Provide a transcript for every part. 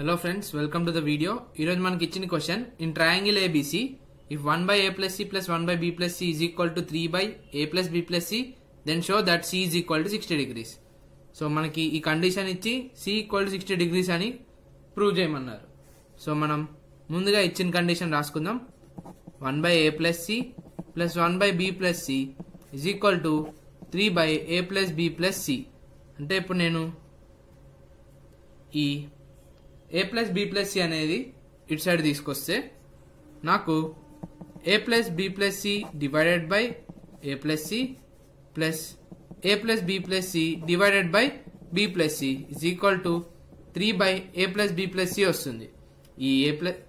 Hello friends welcome to the video ఈరోజు మనకి ఇచ్చిన question in triangle ABC if one by A plus C plus one by B plus C is equal to three by A plus B plus C then show that C is equal to sixty degrees so మనకి ఈ condition ఇచ్చి C equal to sixty degrees అని prove చేయమన్నారు. So మనం ముందుగా ఇచ్చిన condition రాసుకుందాం. One by A plus C plus one by B plus C is equal to three by A plus B plus C అంటే ఇప్పుడు నేను ఈ A plus B plus C అనేది ఇటు సైడ్ తీసుకొస్తే నాకు A plus B plus C divided by A plus C plus A plus B plus C divided by B plus C is equal to three by A plus B plus C వస్తుంది ఈ A plus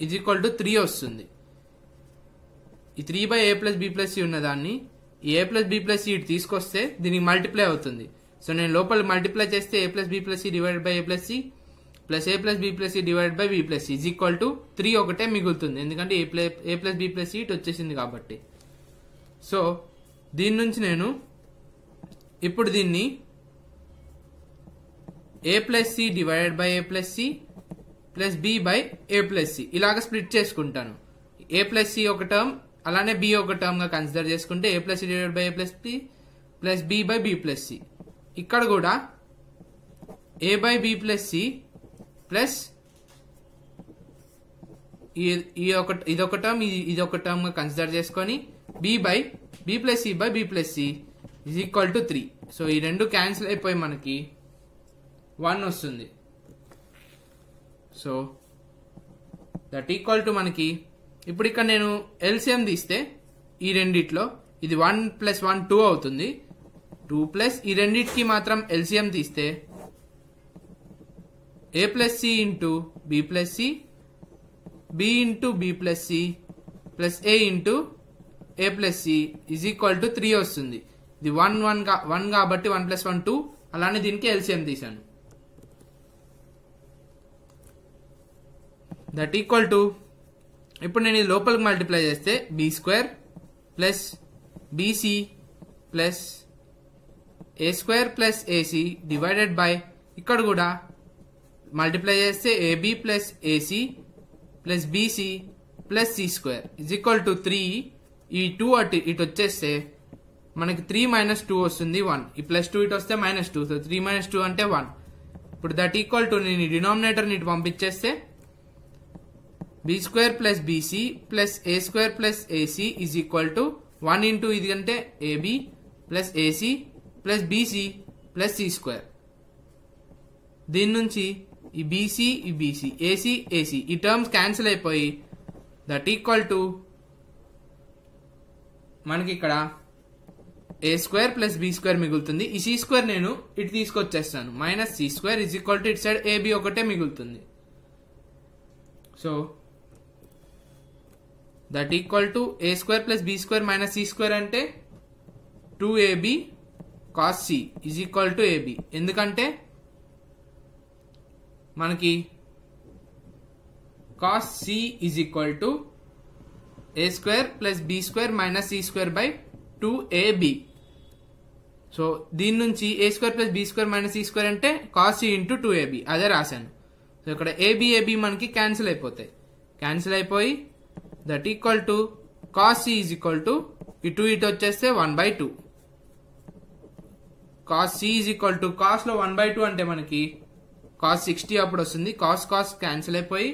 is equal to three వస్తుంది ఈ three by A plus B plus C ఉన్నదాన్ని ఈ A plus B plus C ఇటు తీసుకొస్తే దీనికి multiply అవుతుంది సో నేను లోపల మల్టిప్లై చేస్తే A plus B plus C divided by A plus C plus A plus B plus C divide by B plus C. Is equal to three ఒకటే మిగులుతుంది. ఎందుకంటే A plus A plus B plus C ఇటు వచ్చేసింది కాబట్టి. So దీని నుంచి నేను ఇప్పుడు దీన్ని A plus C divided by A plus C plus B by A plus C. ఇలాగ స్ప్లిట్ చేసుకుంటాను. ఏ ప్లస్ సి ఒక టర్మ్ అలానే బి ఒక టర్మ్గా కన్సిడర్ చేసుకుంటే A plus C divided by A plus B plus B by B plus C. ఇక్కడ కూడా A by B plus C plus ఈ ఒక ఇదొక టర్మ్ ఇది ఒక టర్మ్గా కన్సిడర్ చేసుకొని B by B plus C by B plus C is equal to three so ఈ రెండు క్యాన్సిల్ అయిపోయి మనకి వన్ వస్తుంది. సో దట్ ఈక్వల్ టు మనకి ఇప్పుడు ఇక్కడ నేను ఎల్సిఎం తీస్తే ఈ రెండిట్లో ఇది వన్ ప్లస్ వన్ టూ అవుతుంది. టూ ప్లస్ ఈ రెండిటికి మాత్రం ఎల్సిఎం తీస్తే A plus C into B plus C B into B plus C plus A into A plus C is equal to three వస్తుంది. ఇది వన్ వన్ వన్ కాబట్టి one plus one two అలానే దీనికి LCM తీశాను. That equal to ఇప్పుడు నేను ఇది లోపలికి మల్టిప్లై చేస్తే B square plus BC plus A square plus AC divided by ఇక్కడ కూడా మల్టిప్లై చేస్తే AB plus AC plus BC plus C square is equal to three ఈ టూ అటు ఇటు వచ్చేస్తే మనకి త్రీ మైనస్ టూ వస్తుంది వన్ ఈ ప్లస్ టూ ఇటు వస్తే minus two so three minus two అంటే వన్ ఇప్పుడు దట్ ఈక్వల్ టు నేను డినామినేటర్ ఇటు పంపించేస్తే B square plus BC plus A square plus AC is equal to one into ఇది అంటే AB plus AC plus BC plus C square దీని నుంచి ఈ BC ఈ బీసీ ఏసీ ఏసీ ఈ టర్మ్స్ క్యాన్సిల్ అయిపోయి దట్ ఈక్వల్ టు మనకి ఇక్కడ A square plus B square మిగులుతుంది. ఈ సి స్క్వేర్ నేను ఇటు తీసుకొచ్చేస్తాను. Minus C square is equal to ఇటు సైడ్ ఏబి ఒకటే మిగులుతుంది. So that equal to A square plus B square minus C square అంటే two AB cos C is equal to AB ఎందుకంటే మనకి cos C is equal to A square plus B square minus C square by two AB so దీని నుంచి A square plus B square minus C square అంటే cos C into two AB అదే రాశాను. So ఇక్కడ AB AB మనకి cancel అయిపోతాయి. Cancel అయిపోయి that equal to cos C is equal to ఇటు ఇటు వచ్చేస్తే one by two cos C is equal to కాస్లో one by two అంటే మనకి కాస్ సిక్స్టీ అప్పుడు వస్తుంది కాస్ కాస్ క్యాన్సిల్ అయిపోయి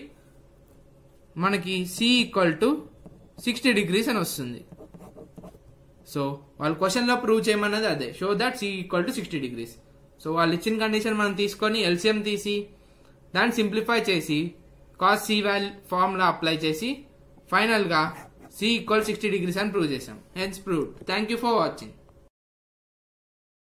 మనకి C equal to sixty degrees అని వస్తుంది. సో వాళ్ళు క్వశ్చన్లో ప్రూవ్ చేయమన్నది అదే. Show that C equal to sixty degrees so వాళ్ళు ఇచ్చిన కండిషన్ మనం తీసుకొని ఎల్సిఎం తీసి దాన్ని సింప్లిఫై చేసి cos C value formula apply చేసి ఫైనల్గా సి ఈక్వల్ సిక్స్టీ డిగ్రీస్ అని ప్రూవ్ చేసాం hence prove thank you for watching